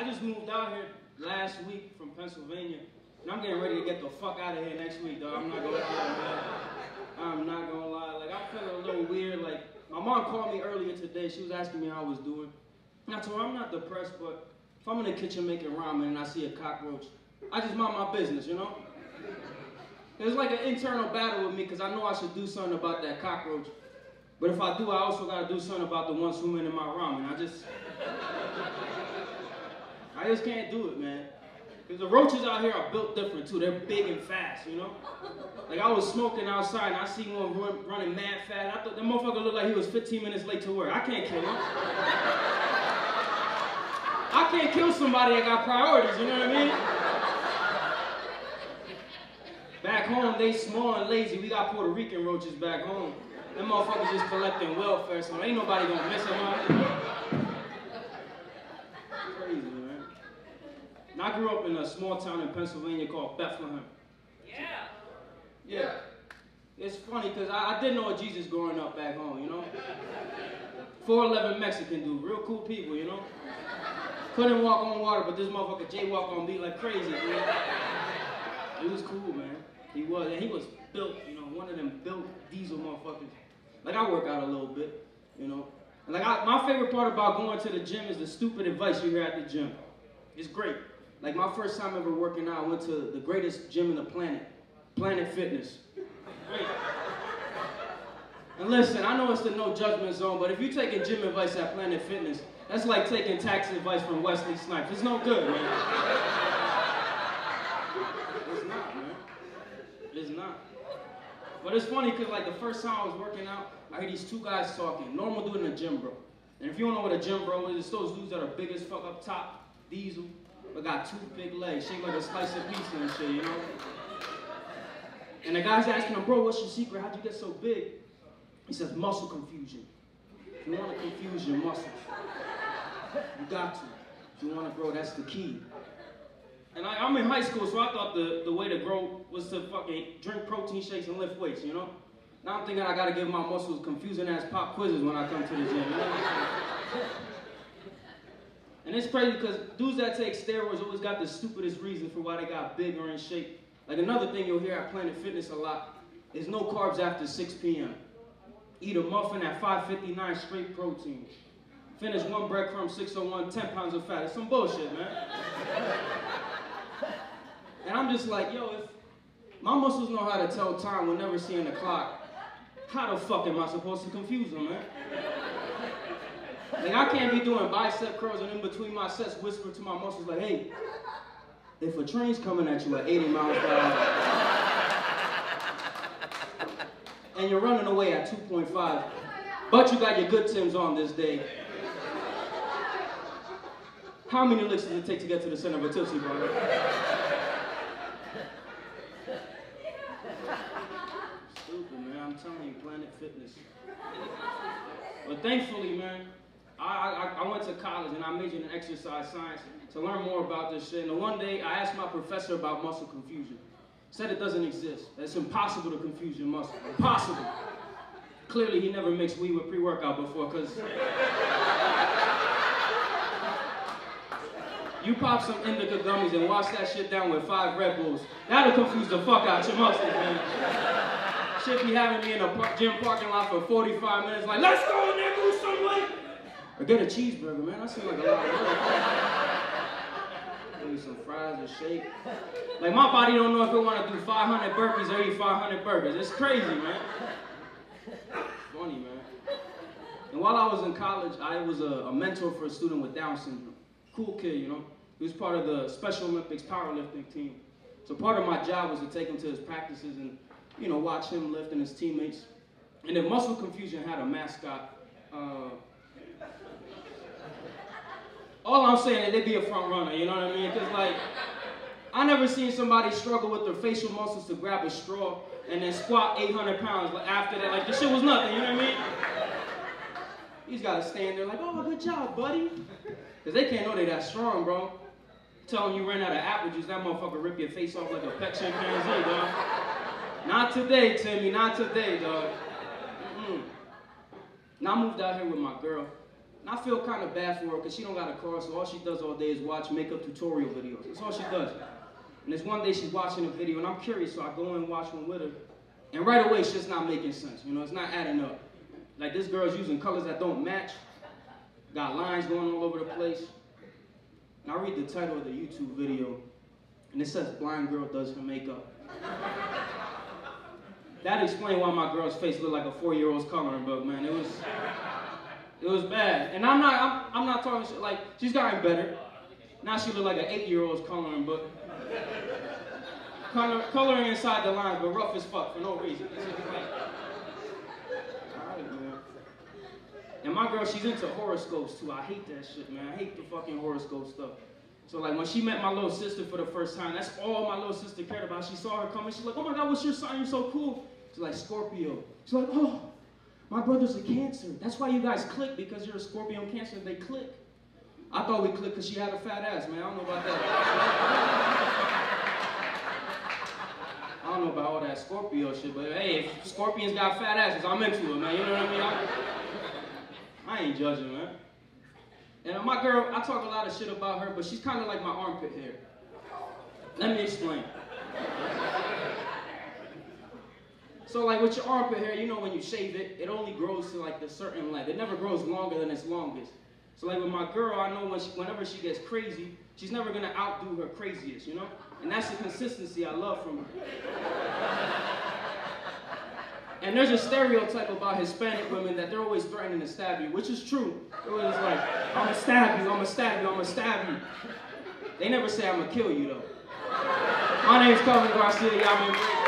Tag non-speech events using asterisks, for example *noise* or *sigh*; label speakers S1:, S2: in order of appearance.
S1: I just moved out here last week from Pennsylvania, and I'm getting ready to get the fuck out of here next week, dog. I'm not gonna lie. I'm not gonna lie. Like I feel a little weird. Like my mom called me earlier today. She was asking me how I was doing. And I told her I'm not depressed, but if I'm in the kitchen making ramen and I see a cockroach, I just mind my business, you know? It's like an internal battle with me because I know I should do something about that cockroach. But if I do, I also gotta do something about the ones swimming in my ramen. I just, I just can't do it, man. Because the roaches out here are built different too. They're big and fast, you know? Like I was smoking outside and I see one run, running mad fast. I thought that motherfucker looked like he was 15 minutes late to work. I can't kill him. I can't kill somebody that got priorities, you know what I mean? Back home, they small and lazy. We got Puerto Rican roaches back home. Them motherfuckers just collecting welfare, so ain't nobody gonna miss them. Crazy, man. And I grew up in a small town in Pennsylvania called Bethlehem.
S2: Yeah.
S1: Yeah. It's funny because I, I didn't know Jesus growing up back home, you know? *laughs* 4'11 Mexican dude, real cool people, you know? Couldn't walk on water, but this motherfucker jaywalk on beat like crazy, man. He was cool, man. He was, and he was built, you know, one of them built diesel motherfuckers. Like I work out a little bit, you know. And like I, my favorite part about going to the gym is the stupid advice you hear at the gym. It's great. Like my first time ever working out, I went to the greatest gym in the planet, Planet Fitness. And listen, I know it's the no judgment zone, but if you're taking gym advice at Planet Fitness, that's like taking tax advice from Wesley Snipes. It's no good, man. It's not, man. It's not. But it's funny because like the first time I was working out, I hear these two guys talking. Normal dude in the gym bro. And if you don't know what a gym bro is, it's those dudes that are big as fuck up top, diesel, but got two big legs, shaped like a slice of pizza and shit, you know? And the guy's asking him, bro, what's your secret? How'd you get so big? He says, muscle confusion. If you want to confuse your muscles, you got to. If you want to grow, that's the key. And I, I'm in high school, so I thought the, the way to grow was to fucking drink protein shakes and lift weights, you know? Now I'm thinking I gotta give my muscles confusing ass pop quizzes when I come to the gym, you know? And it's crazy because dudes that take steroids always got the stupidest reason for why they got big or in shape. Like another thing you'll hear at Planet Fitness a lot is no carbs after 6 p.m. Eat a muffin at 559 straight protein. Finish one breadcrumb 601, 10 pounds of fat. It's some bullshit, man. and I'm just like, yo, if my muscles know how to tell time when never seeing the clock, how the fuck am I supposed to confuse them, man? Like I can't be doing bicep curls and in between my sets whisper to my muscles like, hey, if a train's coming at you at 80 miles per hour, and you're running away at 2.5, but you got your good Tims on this day, how many licks does it take to get to the center of a Tootsie Bar? Stupid, man. I'm telling you, Planet Fitness. But thankfully, man, I, I, I went to college and I majored in exercise science to learn more about this shit. And one day I asked my professor about muscle confusion. Said it doesn't exist. It's impossible to confuse your muscle. Impossible. Clearly, he never mixed weed with pre-workout before, because you pop some indica gummies and wash that shit down with five Red Bulls. That'll confuse the fuck out your muscles, man. Shit be having me in a gym parking lot for 45 minutes, like, let's go in there, move some weight. Or get a cheeseburger, man. That seems like a lot of work. Some fries or shake. Like my body don't know if it want to do 500 burpees or eat 500 burgers. It's crazy, man. Funny, man. And while I was in college, I was a, a mentor for a student with Down syndrome. Cool kid, you know. He was part of the Special Olympics powerlifting team. So part of my job was to take him to his practices and, you know, watch him lift and his teammates. And if Muscle Confusion had a mascot, uh, all I'm saying is they'd be a front runner, you know what I mean? Because, like, I never seen somebody struggle with their facial muscles to grab a straw and then squat 800 pounds like, after that. Like, the shit was nothing, you know what I mean? He's got to stand there like, oh, good job, buddy. Because they can't know they that strong, bro. Telling you ran out of apple juice, that motherfucker rip your face off like a pet chimpanzee, dog. Not today, Timmy, not today, dog. Mm-mm. Now I moved out here with my girl. And I feel kind of bad for her because she don't got a car, so all she does all day is watch makeup tutorial videos. That's all she does. And this one day she's watching a video, and I'm curious, so I go and watch one with her. And right away, it's just not making sense. You know, it's not adding up. Like this girl's using colors that don't match, got lines going all over the place. And I read the title of the YouTube video, and it says blind girl does her makeup. that explained why my girl's face looked like a four-year-old's coloring book, man. It was, it was bad. And I'm not, I'm, I'm not talking shit. Like she's gotten better. Now she look like an eight-year-old's coloring book. Color, coloring inside the lines, but rough as fuck for no reason. And my girl, she's into horoscopes too. I hate that shit, man. I hate the fucking horoscope stuff. So like when she met my little sister for the first time, that's all my little sister cared about. She saw her coming, she's like, oh my god, what's your sign? You're so cool. She's like, Scorpio. She's like, oh, my brother's a Cancer. That's why you guys click, because you're a Scorpio and Cancer, they click. I thought we clicked because she had a fat ass, man. I don't know about that. I don't know about all that Scorpio shit, but hey, if scorpions got fat asses, I'm into it, man. You know what I mean? I, I ain't judging, man. And uh, my girl, I talk a lot of shit about her, but she's kind of like my armpit hair. Let me explain. So like with your armpit hair, you know when you shave it, it only grows to like the certain length. It never grows longer than its longest. So like with my girl, I know when she, whenever she gets crazy, she's never gonna outdo her craziest, you know? And that's the consistency I love from her. And there's a stereotype about Hispanic women that they're always threatening to stab you, which is true. They're always like, I'm gonna stab you, I'm gonna stab you, I'm gonna stab you. They never say I'm gonna kill you though. My name's Kelvin Garcia, y'all been